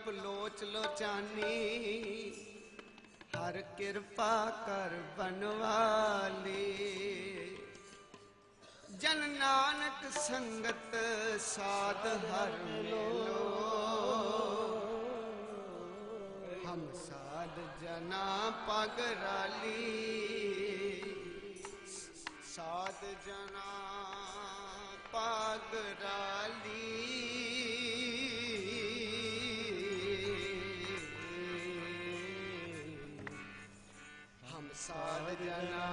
ਜਪ ਲੋਚ ਲੋਚਾਨੀ, ਹਰ ਕਿਰਪਾ ਕਰ ਬਨਵਾਲੇ। ਜਨ ਨਾਨਕ ਸੰਗਤ ਸਾਧ ਹਰ ਲੋ ਹਮ ਸਾਧ ਜਨਾ ਪਗ ਰਾਲੀ। ਸਾਧ ਜਨਾ ਪਗ ਰਾਲੀ। ਸਾਜਨਾ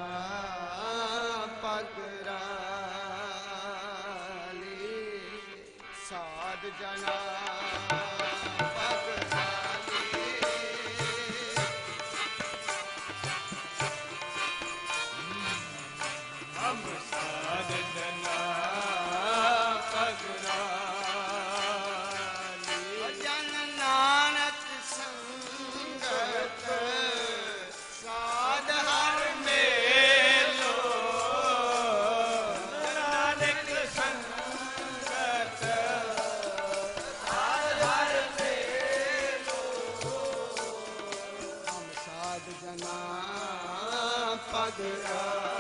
ਪਗਰਾਲੀ ਸਾਧ ਜਨਾ पगरा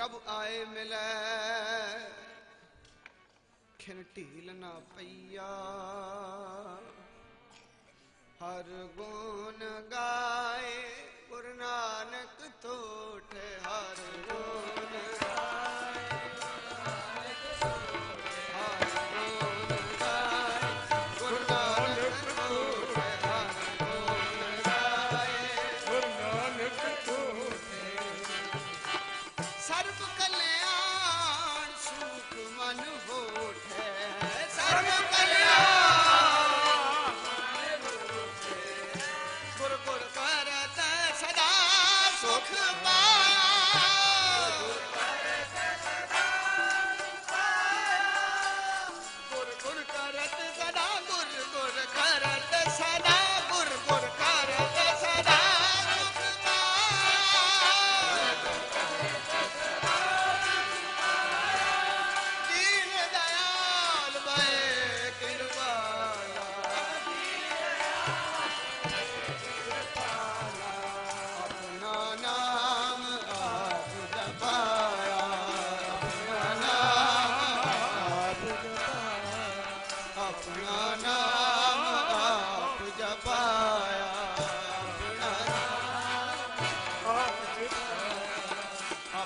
ਪ੍ਰਭ ਆਏ ਮਿਲੈ। ਖਿਨ ਢੀਲ ਨਾ ਪਈਆ। ਹਰ ਗੁਣ ਗਾਏ। ਗੁਰ ਕਰਤ ਸਦਾ ਗੁਰ ਗੁਰ ਕਰ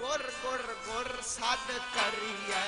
ਗੁਰ ਗੁਰ ਗੁਰ ਸਦ ਕਰੀਐ।